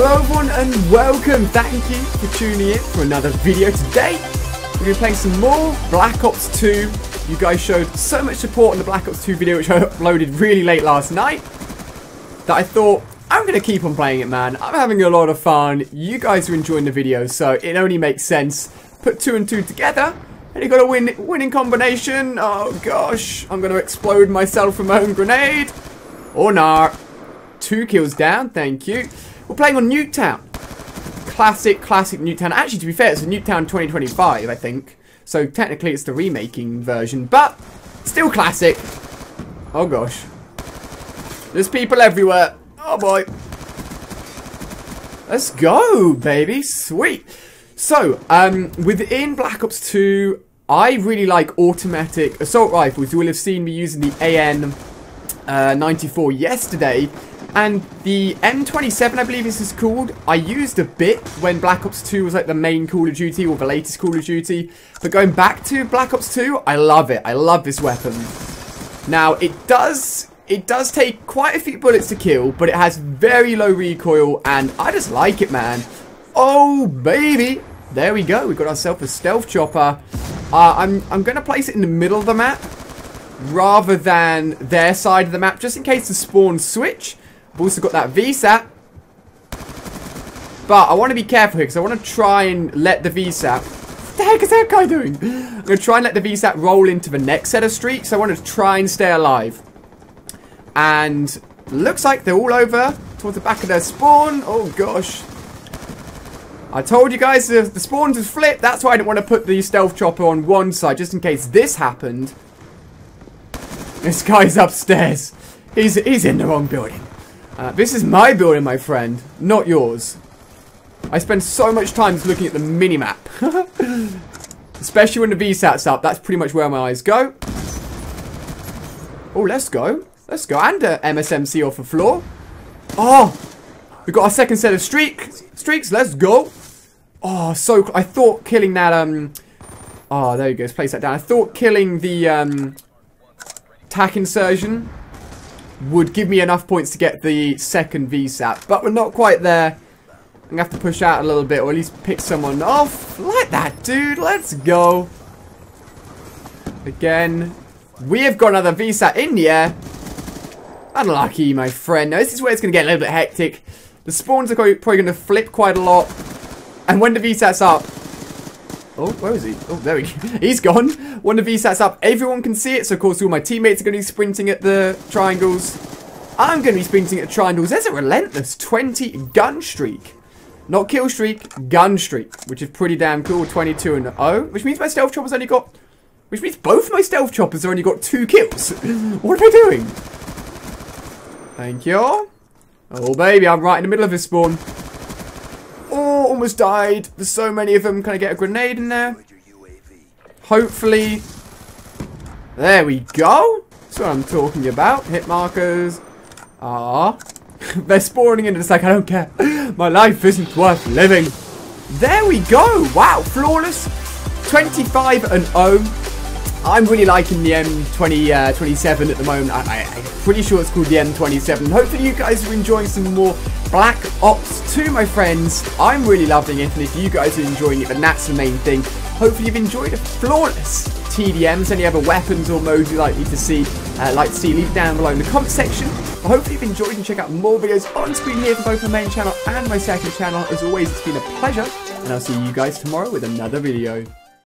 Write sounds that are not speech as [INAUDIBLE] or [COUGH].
Hello everyone and welcome. Thank you for tuning in for another video today. We're going to be playing some more Black Ops 2. You guys showed so much support in the Black Ops 2 video which I [LAUGHS] uploaded really late last night that I thought I'm going to keep on playing it man. I'm having a lot of fun. You guys are enjoying the video so it only makes sense. Put two and two together and you got a win winning combination. Oh gosh, I'm going to explode myself from my own grenade. Or not. Two kills down, thank you. We're playing on Nuketown. Classic, classic Nuketown. Actually, to be fair, it's a Nuketown 2025, I think. So technically it's the remaking version, but still classic. Oh gosh. There's people everywhere. Oh boy. Let's go, baby. Sweet. So, um, within Black Ops 2, I really like automatic assault rifles. You will have seen me using the AN uh, 94 yesterday. And the M27, I believe this is called, I used a bit when Black Ops 2 was like the main Call of Duty or the latest Call of Duty. But going back to Black Ops 2, I love it. I love this weapon. Now, it does it does take quite a few bullets to kill, but it has very low recoil, and I just like it, man. Oh, baby. There we go. We got ourselves a stealth chopper. Uh, I'm, I'm going to place it in the middle of the map rather than their side of the map, just in case the spawn switch. I've also got that VSAT. But I want to be careful here, because I want to try and let the VSAT... What the heck is that guy doing? I'm going to try and let the VSAT roll into the next set of streaks. I want to try and stay alive. And looks like they're all over towards the back of their spawn. Oh, gosh. I told you guys the, the spawns would flip. That's why I didn't want to put the stealth chopper on one side, just in case this happened. This guy's upstairs. He's, he's in the wrong building. Uh, this is my building, my friend, not yours. I spend so much time just looking at the mini-map. [LAUGHS] Especially when the VSAT's up, that's pretty much where my eyes go. Oh, let's go. Let's go. And uh, MSMC off the floor. Oh, we got our second set of streak streaks. Let's go. Oh, so I thought killing that. Um. Oh, there you go. Let's place that down. I thought killing the um tac insertion would give me enough points to get the second VSAT, but we're not quite there. I'm gonna have to push out a little bit, or at least pick someone off. Like that, dude. Let's go. Again, we have got another VSAT in the air. Unlucky, my friend. Now, this is where it's going to get a little bit hectic. The spawns are probably going to flip quite a lot. And when the VSAT's up... Oh, where is he? Oh, there he [LAUGHS] He's gone. When the sets up, everyone can see it. So, of course, all my teammates are going to be sprinting at the triangles. I'm going to be sprinting at the triangles. There's a relentless 20 gun streak. Not kill streak, gun streak. Which is pretty damn cool. 22 and 0. Which means my stealth chopper's only got... Which means both my stealth choppers have only got two kills. [LAUGHS] what am I doing? Thank you. Oh, baby, I'm right in the middle of this spawn. Almost died. There's so many of them. Can I get a grenade in there? Hopefully. There we go. That's what I'm talking about. Hit markers. Ah. [LAUGHS] They're spawning in and it's like, I don't care. [LAUGHS] My life isn't worth living. There we go. Wow, flawless. 25 and 0. I'm really liking the M20, uh, 27 at the moment. I, am pretty sure it's called the M27. Hopefully you guys are enjoying some more Black Ops 2, my friends. I'm really loving it, and if you guys are enjoying it, then that's the main thing. Hopefully you've enjoyed a flawless TDMs. Any other weapons or modes you'd like me to see, uh, like to see, leave down below in the comment section. But hopefully you've enjoyed and check out more videos on screen here for both my main channel and my second channel. As always, it's been a pleasure, and I'll see you guys tomorrow with another video.